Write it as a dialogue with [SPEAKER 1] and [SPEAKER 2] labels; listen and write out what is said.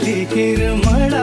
[SPEAKER 1] കാലിക്കിരുമടാ